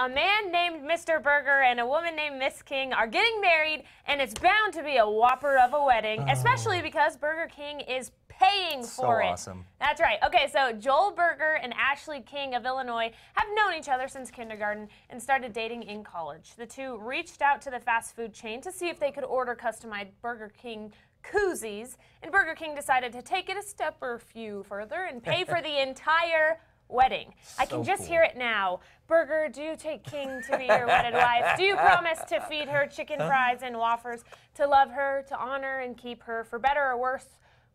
A man named Mr. Burger and a woman named Miss King are getting married, and it's bound to be a whopper of a wedding, especially because Burger King is paying So for it. awesome. That's right. Okay, so Joel Burger and Ashley King of Illinois have known each other since kindergarten and started dating in college. The two reached out to the fast food chain to see if they could order customized Burger King koozies, and Burger King decided to take it a step or few further and pay for the entire wedding. I can just cool. hear it now. Burger, do you take King to be your wedded wife? Do you promise to feed her chicken fries and Whoppers, to love her, to honor and keep her, for better or worse?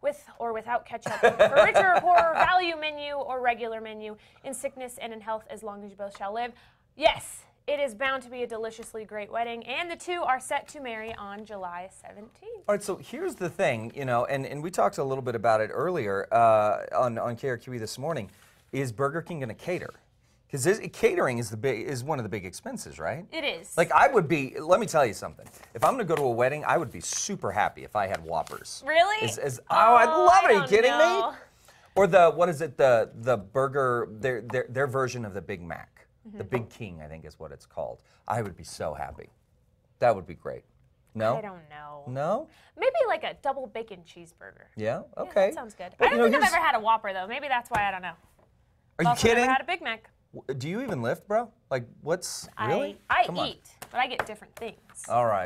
with or without ketchup, for richer or poorer, value menu or regular menu, in sickness and in health, as long as you both shall live. Yes, it is bound to be a deliciously great wedding, and the two are set to marry on July 17th. All right, so here's the thing, you know, and, and we talked a little bit about it earlier uh, on, on KRQE this morning. Is Burger King going to cater? Because catering is the big is one of the big expenses, right? It is. Like I would be. Let me tell you something. If I'm going to go to a wedding, I would be super happy if I had Whoppers. really? Is, is, oh, I'd love it. Are you kidding know. me? Or the what is it? The the burger their their, their version of the Big Mac, Mm-hmm. the Big King, I think is what it's called. I would be so happy. That would be great. No. I don't know. No. Maybe like a double bacon cheeseburger. Yeah. Yeah, Okay. that sounds good. But, I don't you know, think I've ever had a Whopper though. Maybe that's why I don't know. Are you Also kidding? Never had a Big Mac. Do you even lift, bro? Like, what's really? I, I eat, but I get different things. All right.